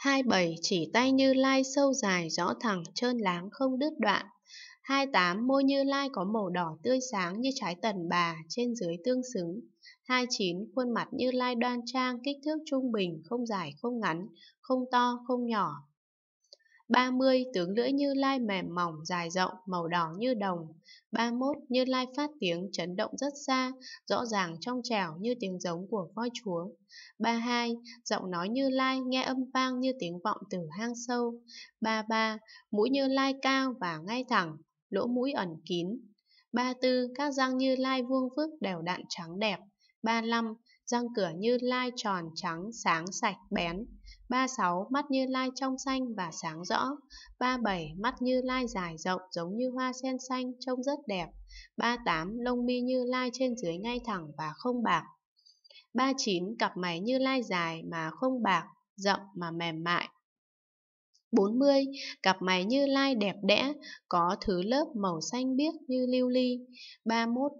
27 chỉ tay Như Lai sâu dài rõ thẳng trơn láng không đứt đoạn. 28 môi Như Lai có màu đỏ tươi sáng như trái tần bà trên dưới tương xứng. 29 khuôn mặt Như Lai đoan trang kích thước trung bình không dài không ngắn, không to không nhỏ. 30 tướng lưỡi Như Lai mềm mỏng dài rộng màu đỏ như đồng. 31 Như Lai phát tiếng chấn động rất xa, rõ ràng trong trẻo như tiếng giống của voi chúa. 32 giọng nói Như Lai nghe âm vang như tiếng vọng từ hang sâu. 33 mũi Như Lai cao và ngay thẳng, lỗ mũi ẩn kín. 34 các răng Như Lai vuông vức đều đặn trắng đẹp. 35 răng cửa Như Lai tròn trắng sáng sạch bén. 36. Mắt Như Lai trong xanh và sáng rõ. 37. Mắt Như Lai dài rộng giống như hoa sen xanh trông rất đẹp. 38. Lông mi Như Lai trên dưới ngay thẳng và không bạc. 39. Cặp mày Như Lai dài mà không bạc, rộng mà mềm mại. 40. Cặp mày Như Lai đẹp đẽ, có thứ lớp màu xanh biếc như lưu ly. 31.